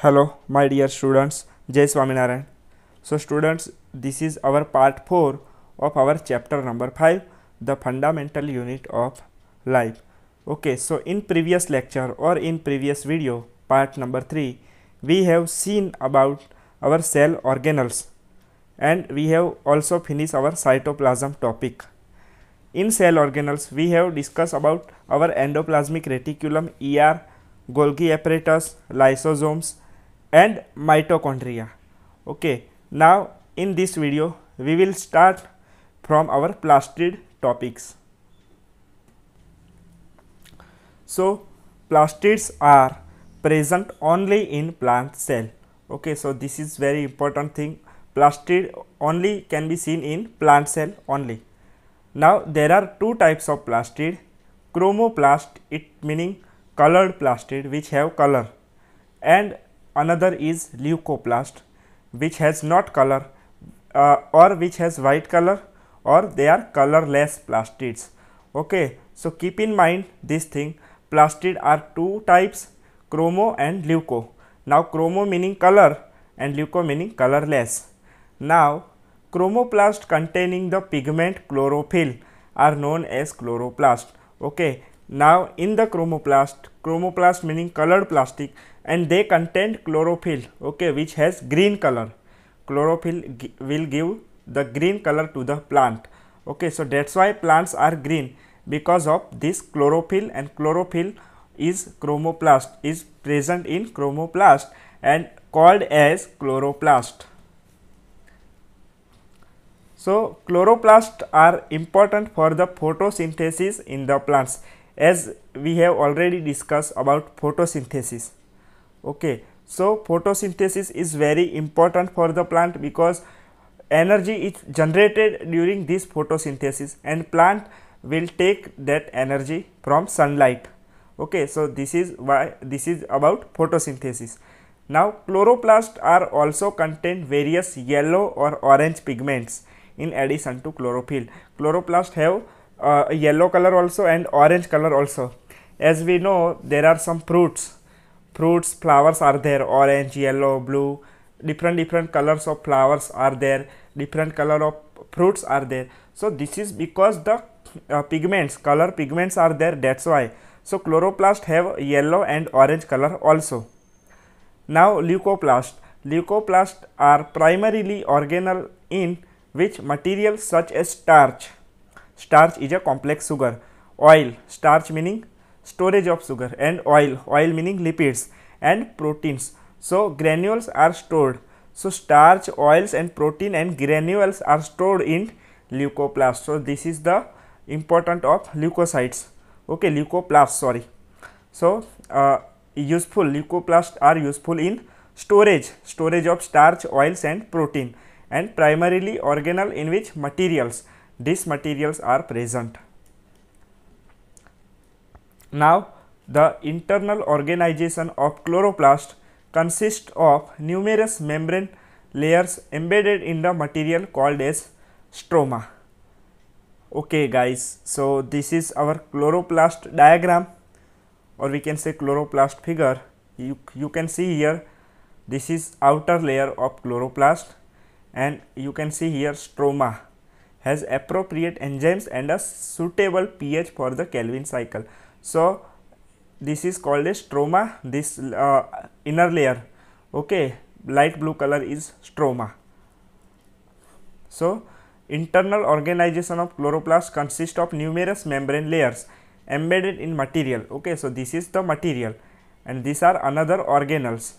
Hello, my dear students. Jai Swaminarayan. So, students, this is our part 4 of our chapter number 5, the fundamental unit of life. Okay, so in previous lecture or in previous video, part number 3, we have seen about our cell organelles and we have also finished our cytoplasm topic. In cell organelles, we have discussed about our endoplasmic reticulum, ER, Golgi apparatus, lysosomes, and mitochondria. Okay, now in this video, we will start from our plastid topics. So, plastids are present only in plant cell. Okay, so this is very important thing. Plastid only can be seen in plant cell only. Now there are two types of plastid. Chromoplast, it meaning colored plastid which have color, and another is leucoplast which has not color uh, or which has white color or they are colorless plastids. Okay, so keep in mind this thing. Plastid are two types, chromo and leuco. Now chromo meaning color and leuco meaning colorless. Now chromoplast containing the pigment chlorophyll are known as chloroplast. Okay. Now in the chromoplast, chromoplast meaning colored plastid and they contain chlorophyll okay which has green color. Chlorophyll will give the green color to the plant. Okay. So that's why plants are green because of this chlorophyll and chlorophyll is chromoplast is present in chromoplast and called as chloroplast. So, chloroplasts are important for the photosynthesis in the plants as we have already discussed about photosynthesis. Okay. So, photosynthesis is very important for the plant because energy is generated during this photosynthesis and plant will take that energy from sunlight. Okay. So, this is why this is about photosynthesis. Now, chloroplasts are also contain various yellow or orange pigments in addition to chlorophyll. Chloroplast have uh, yellow color also and orange color also. As we know there are some fruits, fruits flowers are there orange, yellow, blue, different different colors of flowers are there, different color of fruits are there. So, this is because the uh, pigments color pigments are there that is why. So, chloroplast have yellow and orange color also. Now, leucoplast, leucoplast are primarily organelle in which materials such as starch, starch is a complex sugar, oil, starch meaning storage of sugar and oil, oil meaning lipids and proteins. So, granules are stored. So, starch, oils and protein and granules are stored in leucoplast. So, this is the important of leukocytes, okay, leucoplast sorry. So, uh, useful leucoplasts are useful in storage, storage of starch, oils and protein and primarily organelle in which materials these materials are present. Now, the internal organization of chloroplast consists of numerous membrane layers embedded in the material called as stroma. Okay guys, so this is our chloroplast diagram or we can say chloroplast figure. You, you can see here this is outer layer of chloroplast and you can see here stroma has appropriate enzymes and a suitable pH for the Calvin cycle. So, this is called a stroma this uh, inner layer okay light blue color is stroma. So, internal organization of chloroplast consists of numerous membrane layers embedded in material okay so this is the material and these are another organelles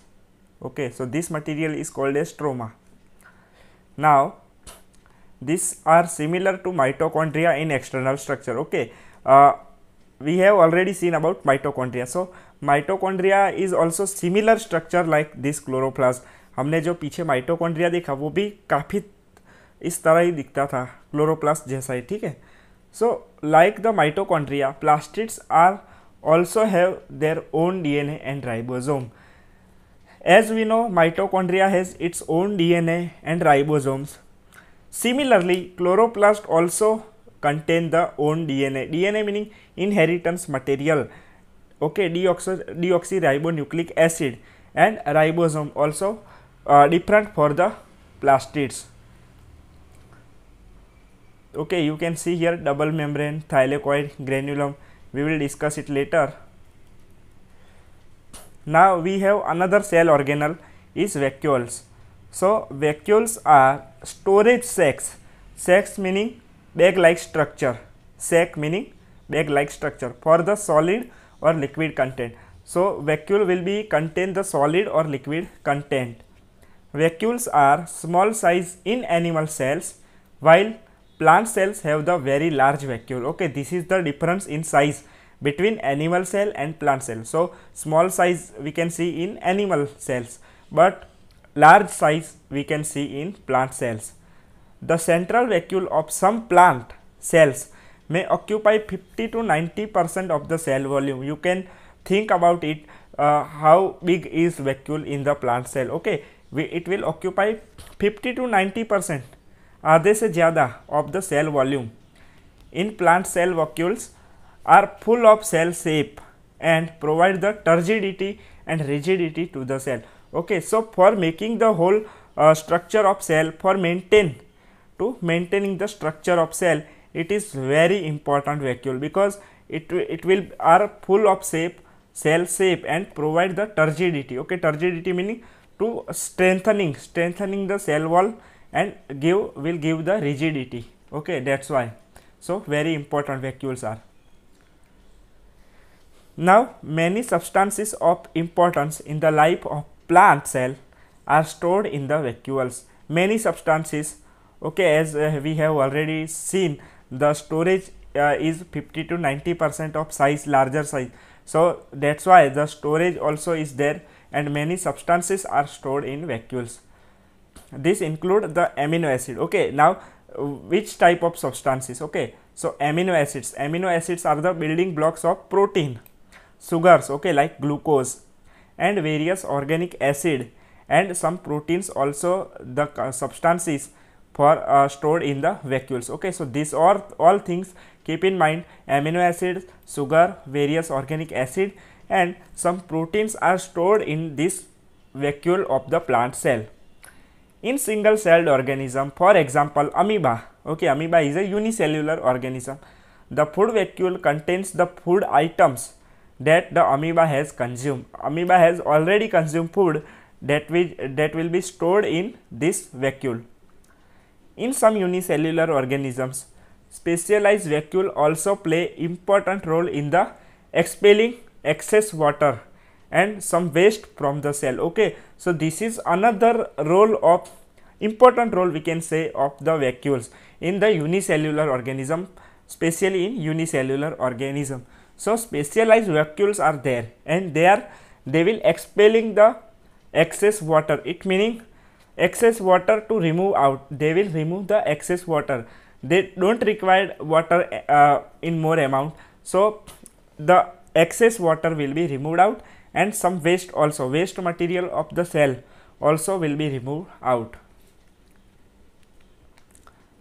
okay so this material is called a stroma now, these are similar to mitochondria in external structure. Okay, uh, we have already seen about mitochondria. So, mitochondria is also similar structure like this chloroplast. हमने जो पीछे mitochondria देखा वो भी काफ़ी इस तरह ही दिखता था क्लोरोप्लास्ट जैसा ही ठीक है so like the mitochondria plastids are also have their own DNA and ribosome. As we know, mitochondria has its own DNA and ribosomes. Similarly, chloroplast also contain the own DNA. DNA meaning inheritance material. Okay, deoxy deoxyribonucleic acid and ribosome also uh, different for the plastids okay you can see here double membrane thylakoid granulum we will discuss it later now we have another cell organelle is vacuoles so vacuoles are storage sacs sacs meaning bag like structure. Sac meaning bag like structure for the solid or liquid content. So vacuole will be contain the solid or liquid content. Vacuoles are small size in animal cells while plant cells have the very large vacuole. Okay this is the difference in size between animal cell and plant cell. So small size we can see in animal cells but large size we can see in plant cells. The central vacuole of some plant cells may occupy 50 to 90 percent of the cell volume. You can think about it uh, how big is vacuole in the plant cell. Okay, we, it will occupy 50 to 90 percent आधे से ज़्यादा of the cell volume. In plant cell vacuoles are full of cell sap and provide the turgidity and rigidity to the cell okay so for making the whole uh, structure of cell for maintain to maintaining the structure of cell it is very important vacuole because it it will are full of shape cell sap and provide the turgidity. Okay turgidity meaning to strengthening strengthening the cell wall and give will give the rigidity. Okay that's why. So very important vacuoles are. Now many substances of importance in the life of plant cell are stored in the vacuoles. Many substances okay as uh, we have already seen the storage uh, is 50 to 90 percent of size larger size. So that's why the storage also is there and many substances are stored in vacuoles. This include the amino acid okay. Now which type of substances okay. So amino acids. Amino acids are the building blocks of protein. Sugars okay like glucose and various organic acid and some proteins also the uh, substances for uh, stored in the vacuoles. Okay so these are all things keep in mind. Amino acids sugar various organic acid and some proteins are stored in this vacuole of the plant cell. In single celled organism for example amoeba. Okay amoeba is a unicellular organism. The food vacuole contains the food items that the amoeba has consumed. Amoeba has already consumed food that will that will be stored in this vacuole. In some unicellular organisms specialized vacuole also play important role in the expelling excess water and some waste from the cell. Okay so this is another role of important role we can say of the vacuoles in the unicellular organism especially in unicellular organism so specialized vacuoles are there and they are they will expelling the excess water. It meaning excess water to remove out. They will remove the excess water. They don't require water uh, in more amount. So the excess water will be removed out and some waste also waste material of the cell also will be removed out.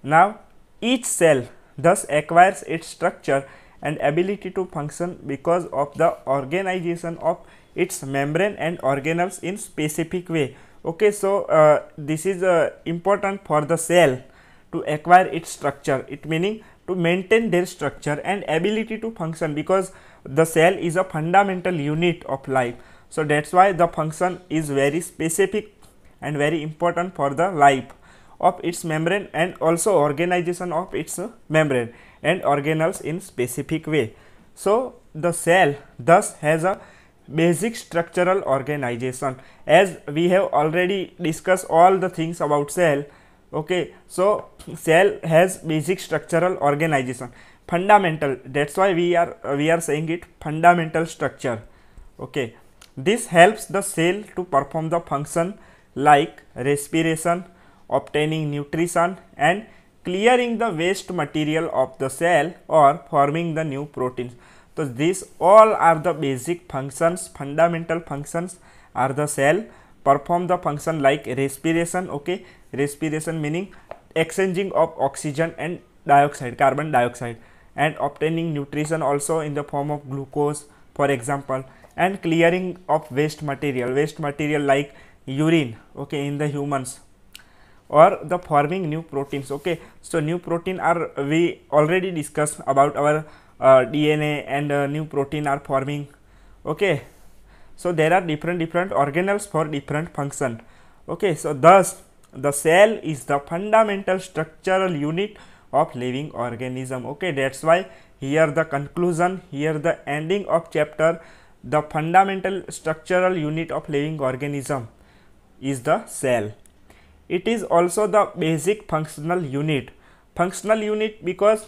Now, each cell thus acquires its structure and ability to function because of the organization of its membrane and organelles in specific way. Okay, so uh, this is uh, important for the cell to acquire its structure, it meaning to maintain their structure and ability to function because the cell is a fundamental unit of life. So, that is why the function is very specific and very important for the life of its membrane and also organization of its membrane and organelles in specific way. So, the cell thus has a basic structural organization. As we have already discussed all the things about cell okay so cell has basic structural organization. Fundamental that's why we are we are saying it fundamental structure okay. This helps the cell to perform the function like respiration obtaining nutrition and clearing the waste material of the cell or forming the new proteins. So these all are the basic functions fundamental functions are the cell. Perform the function like respiration okay? Respiration meaning exchanging of oxygen and dioxide carbon dioxide and obtaining nutrition also in the form of glucose for example and clearing of waste material. Waste material like urine okay in the humans or the forming new proteins okay? So new protein are we already discussed about our uh, dna and uh, new protein are forming okay? So there are different different organelles for different function okay? So thus the cell is the fundamental structural unit of living organism okay? That's why here the conclusion here the ending of chapter the fundamental structural unit of living organism is the cell it is also the basic functional unit. Functional unit because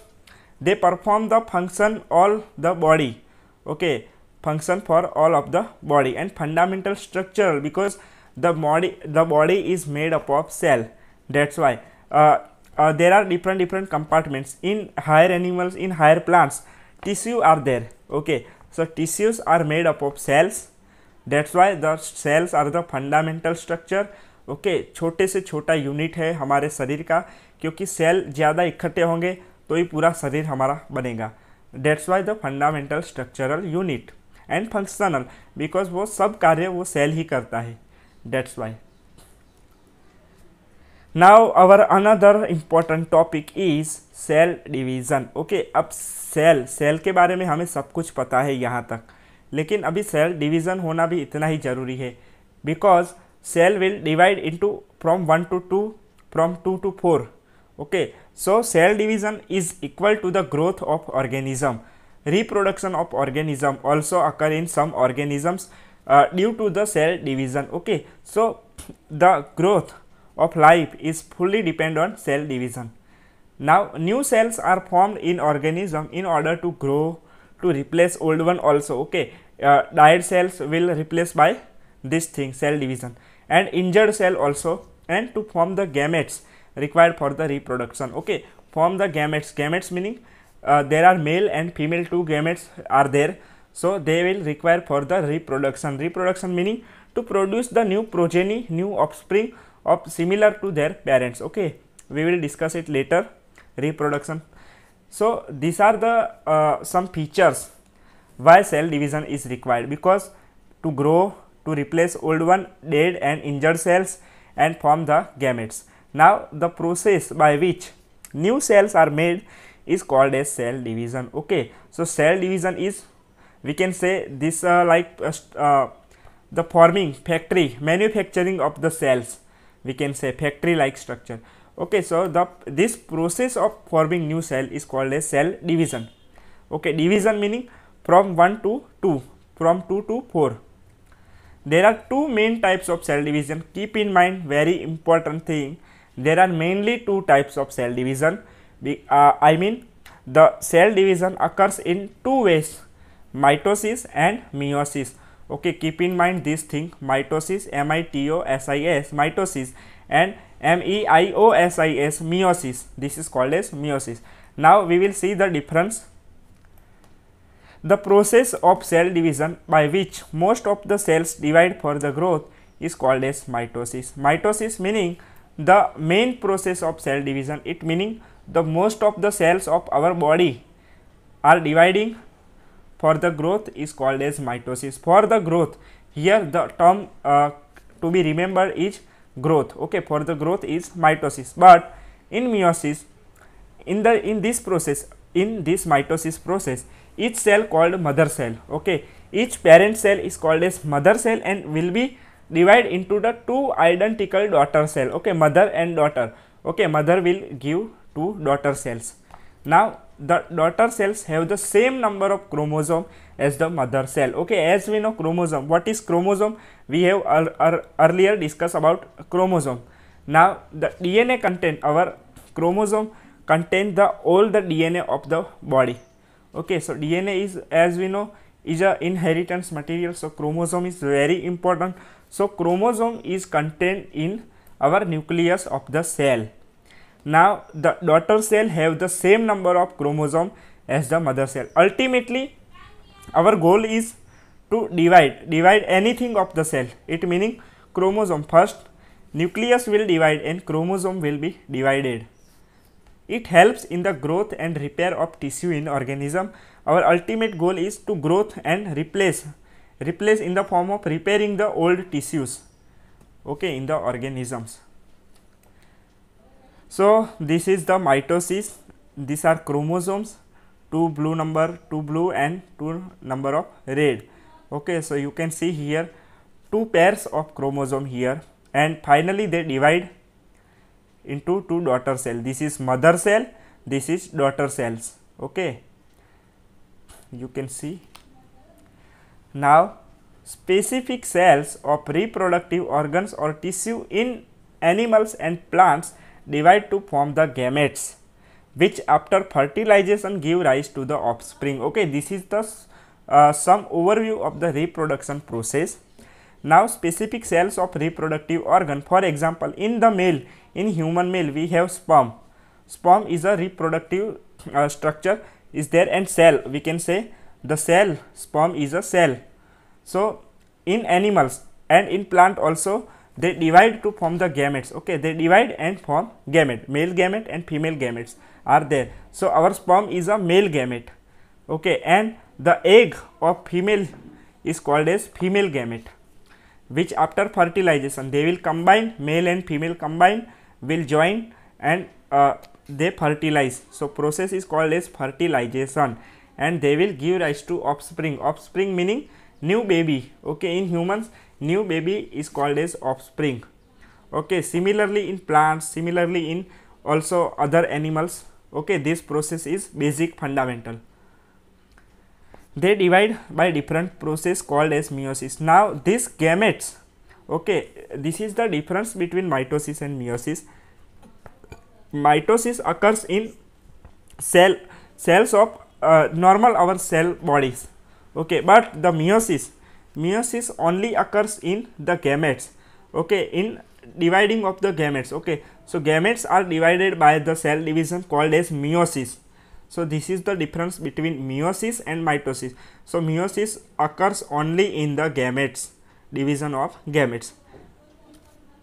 they perform the function all the body. Okay function for all of the body and fundamental structural because the body the body is made up of cell. That's why uh, uh, there are different different compartments in higher animals in higher plants. Tissue are there. Okay so tissues are made up of cells. That's why the cells are the fundamental structure okay, छोटे से छोटा unit है हमारे शरीर का, क्योंकि cell ज़्यादा इकट्ठे होंगे तो ही पूरा शरीर हमारा बनेगा। That's why the fundamental structural unit and functional because वो सब कार्य वो सेल ही करता है। That's why now our another important topic is cell division okay अब सेल सेल के बारे में हमें सब कुछ पता है यहाँ तक। लेकिन अभी सेल डिवीज़न होना भी इतना ही ज़रूरी है because cell will divide into from 1 to 2 from 2 to 4 okay. So cell division is equal to the growth of organism. Reproduction of organism also occur in some organisms uh, due to the cell division. Okay. So the growth of life is fully depend on cell division. Now new cells are formed in organism in order to grow to replace old one also. Okay. Uh, died cells will replace by this thing cell division and injured cell also and to form the gametes required for the reproduction. Okay form the gametes. Gametes meaning uh, there are male and female two gametes are there. So they will require for the reproduction. Reproduction meaning to produce the new progeny new offspring of similar to their parents. Okay we will discuss it later. Reproduction. So these are the uh, some features why cell division is required. Because to grow to replace old one dead and injured cells and form the gametes. Now, the process by which new cells are made is called as cell division. Okay. So, cell division is we can say this uh, like uh, uh, the forming factory manufacturing of the cells we can say factory like structure. Okay. So, the this process of forming new cell is called as cell division. Okay. Division meaning from 1 to 2 from 2 to 4 there are two main types of cell division. Keep in mind very important thing. There are mainly two types of cell division. Uh, i mean the cell division occurs in two ways mitosis and meiosis. Okay keep in mind this thing mitosis m i t o s i s mitosis and m e i o s i s meiosis. This is called as meiosis. Now we will see the difference the process of cell division by which most of the cells divide for the growth is called as mitosis. Mitosis meaning the main process of cell division, it meaning the most of the cells of our body are dividing for the growth is called as mitosis. For the growth, here the term uh, to be remembered is growth, okay, for the growth is mitosis, but in meiosis, in the in this process, in this mitosis process, each cell called mother cell okay? Each parent cell is called as mother cell and will be divided into the two identical daughter cell okay? Mother and daughter okay? Mother will give two daughter cells. Now the daughter cells have the same number of chromosome as the mother cell okay? As we know chromosome what is chromosome? We have earlier discussed about chromosome. Now the dna content our chromosome contain the all the dna of the body okay so dna is as we know is a inheritance material so chromosome is very important. So chromosome is contained in our nucleus of the cell. Now the daughter cell have the same number of chromosome as the mother cell. Ultimately our goal is to divide divide anything of the cell. It meaning chromosome first nucleus will divide and chromosome will be divided it helps in the growth and repair of tissue in organism. Our ultimate goal is to growth and replace replace in the form of repairing the old tissues okay in the organisms. So this is the mitosis. These are chromosomes two blue number two blue and two number of red okay. So you can see here two pairs of chromosome here and finally they divide into two daughter cell. This is mother cell this is daughter cells. Okay? You can see. Now specific cells of reproductive organs or tissue in animals and plants divide to form the gametes which after fertilization give rise to the offspring. Okay? This is the uh, some overview of the reproduction process now specific cells of reproductive organ for example in the male in human male we have sperm. Sperm is a reproductive uh, structure is there and cell. We can say the cell sperm is a cell. So in animals and in plant also they divide to form the gametes. Okay they divide and form gamete. Male gamete and female gametes are there. So our sperm is a male gamete. Okay and the egg of female is called as female gamete which after fertilization they will combine male and female combine will join and uh, they fertilize. So process is called as fertilization and they will give rise to offspring. Offspring meaning new baby okay? In humans new baby is called as offspring okay? Similarly in plants similarly in also other animals okay? This process is basic fundamental they divide by different process called as meiosis. Now this gametes okay this is the difference between mitosis and meiosis. Mitosis occurs in cell cells of uh, normal our cell bodies okay. But the meiosis meiosis only occurs in the gametes okay in dividing of the gametes okay. So gametes are divided by the cell division called as meiosis so this is the difference between meiosis and mitosis. So meiosis occurs only in the gametes division of gametes.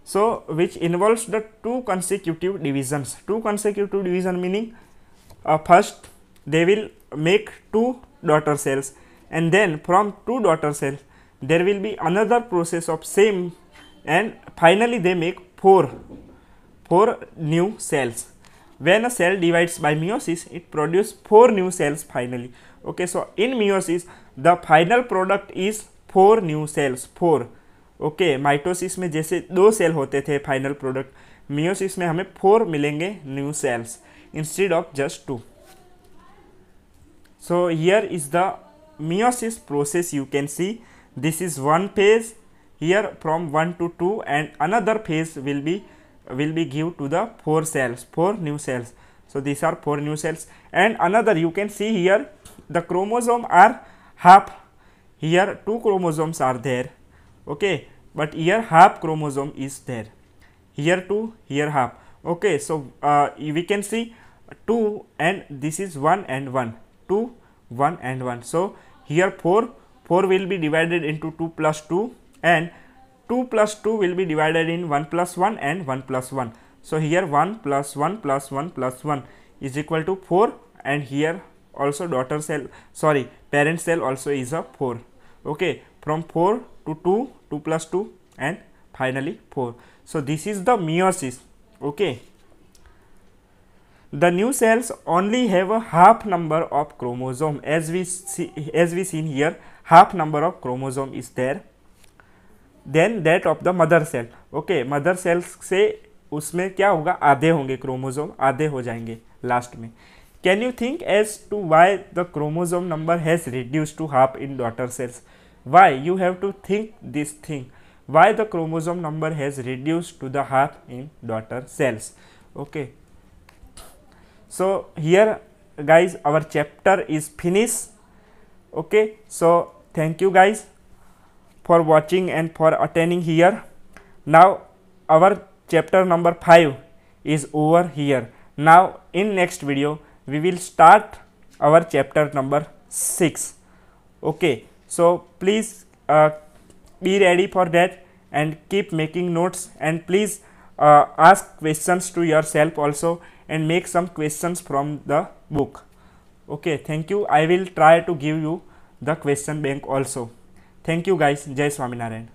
So which involves the two consecutive divisions. Two consecutive division meaning uh, first they will make two daughter cells and then from two daughter cells there will be another process of same and finally they make four four new cells when a cell divides by meiosis it produces four new cells finally okay so in meiosis the final product is four new cells four okay mitosis में जैसे दो cell होते थे final product meiosis में हमें four मिलेंगे new cells instead of just two so here is the meiosis process you can see this is one phase here from 1 to 2 and another phase will be will be give to the four cells four new cells. So these are four new cells. And another you can see here the chromosome are half. Here two chromosomes are there. Okay? But here half chromosome is there. Here two here half. Okay? So uh, we can see 2 and this is 1 and 1 2 1 and 1 so here 4 4 will be divided into 2 plus 2 and 2 plus 2 will be divided in 1 plus 1 and 1 plus 1 so here 1 plus 1 plus 1 plus 1 is equal to 4 and here also daughter cell sorry parent cell also is a 4 okay from 4 to 2 2 plus 2 and finally 4 so this is the meiosis. Okay. The new cells only have a half number of chromosome. As we see as we seen here half number of chromosome is there then that of the mother cell okay mother cells से उसमें क्या होगा? आधे होंगे chromosome आधे हो जाएँगे last में। Can you think as to why the chromosome number has reduce to half in daughter cells why you have to think this thing why the chromosome number has reduce to the half in daughter cells okay. So, here, guys, our chapter is finished. Okay, so thank you, guys. For watching and for attending here. Now our chapter number 5 is over here. Now in next video we will start our chapter number 6 okay so please uh, be ready for that and keep making notes and please uh, ask questions to yourself also and make some questions from the book. Okay thank you. I will try to give you the question bank also thank you guys. Jai swaminarayan